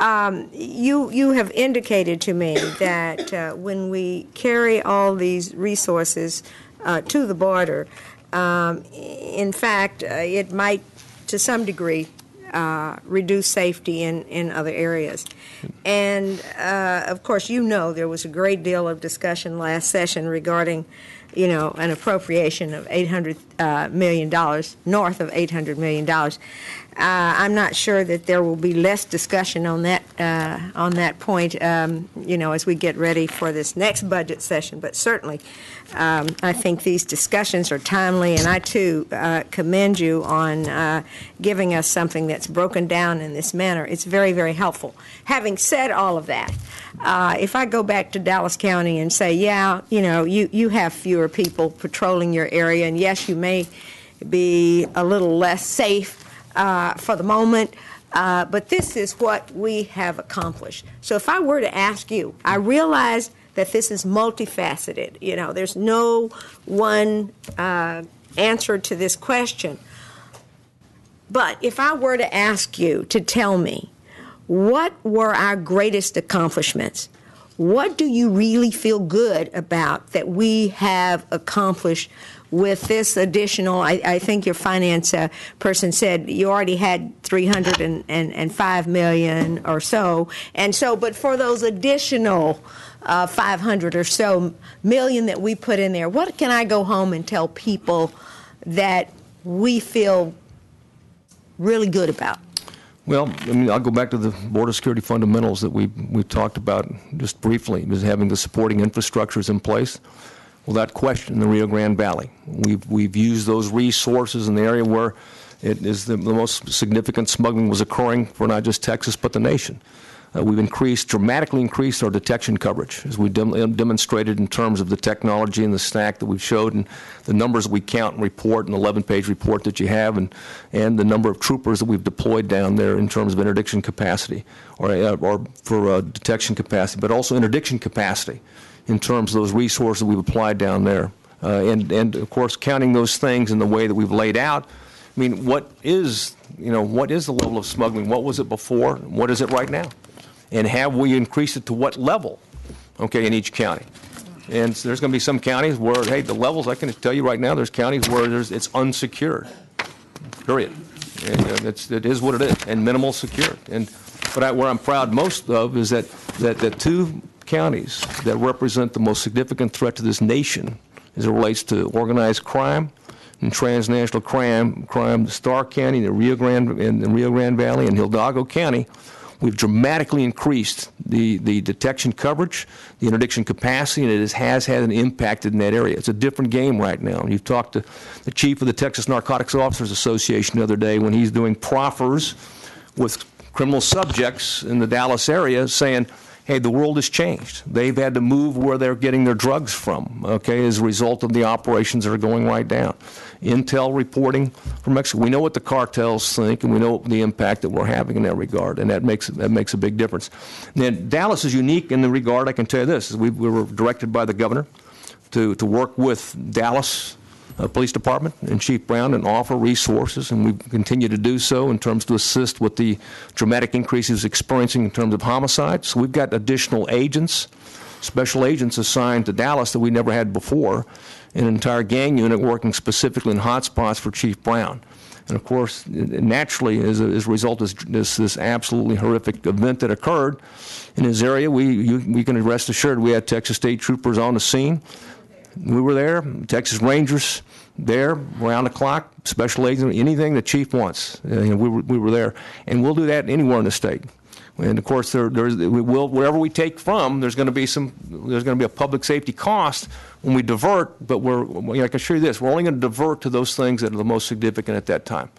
um, you, you have indicated to me that uh, when we carry all these resources uh, to the border, um, in fact, uh, it might, to some degree, uh, reduce safety in, in other areas. And uh, of course, you know there was a great deal of discussion last session regarding, you know, an appropriation of $800 uh, million, north of $800 million. Uh, I'm not sure that there will be less discussion on that uh, on that point, um, you know, as we get ready for this next budget session. But certainly, um, I think these discussions are timely, and I too commend you on giving us something that's broken down in this manner. It's very, very helpful. Having said all of that, uh, if I go back to Dallas County and say, yeah, you know, you, you have fewer people patrolling your area, and yes, you may be a little less safe uh, for the moment. Uh, but this is what we have accomplished. So if I were to ask you, I realize that this is multifaceted. You know, there's no one uh, answer to this question. But if I were to ask you to tell me what were our greatest accomplishments, what do you really feel good about that we have accomplished with this additional? I, I think your finance uh, person said you already had 305 million or so, and so, but for those additional uh, 500 or so million that we put in there, what can I go home and tell people that we feel really good about? Well, I mean, I'll go back to the border security fundamentals that we we've talked about just briefly, is having the supporting infrastructures in place. Without question, in the Rio Grande Valley. We've we've used those resources in the area where it is the, the most significant smuggling was occurring for not just Texas but the nation. Uh, we've increased, dramatically increased our detection coverage, as we dem- demonstrated in terms of the technology and the stack that we've showed, and the numbers we count and report, an 11-page report that you have, and and the number of troopers that we've deployed down there in terms of interdiction capacity, or uh, or for uh, detection capacity, but also interdiction capacity, in terms of those resources we've applied down there, uh, and and of course counting those things in the way that we've laid out. I mean, what is you know what is the level of smuggling? What was it before? What is it right now? And have we increased it to what level, okay, in each county? And so there's going to be some counties where, hey, the levels, I can tell you right now, there's counties where there's, it's unsecured, period. And uh, it's, it is what it is, and minimal secured. And, but I, where I'm proud most of is that, that the two counties that represent the most significant threat to this nation as it relates to organized crime and transnational crime, crime, Starr County, the Rio Grande, and the Rio Grande Valley, and Hidalgo County, We've dramatically increased the, the detection coverage, the interdiction capacity, and it has, has had an impact in that area. It's a different game right now. You've talked to the chief of the Texas Narcotics Officers Association the other day when he's doing proffers with criminal subjects in the Dallas area saying, hey, the world has changed. They've had to move where they're getting their drugs from, okay, as a result of the operations that are going right down. Intel reporting from Mexico. We know what the cartels think, and we know the impact that we're having in that regard, and that makes that makes a big difference. And then Dallas is unique in the regard. I can tell you this: we, we were directed by the governor to to work with Dallas uh, Police Department and Chief Brown and offer resources, and we continue to do so in terms to assist with the dramatic increases experiencing in terms of homicides. So we've got additional agents, special agents assigned to Dallas that we never had before, an entire gang unit working specifically in hotspots for Chief Brown. And of course, naturally, as a, as a result of this, this absolutely horrific event that occurred in his area, we, you, we can rest assured we had Texas State troopers on the scene. We were there, Texas Rangers there, around the clock, special agents, anything the chief wants. Uh, we, were, we were there. And we'll do that anywhere in the state. And of course, there, we will, wherever we take from, there's going to be some, there's going to be a public safety cost when we divert. But we're, I can assure you this: we're only going to divert to those things that are the most significant at that time.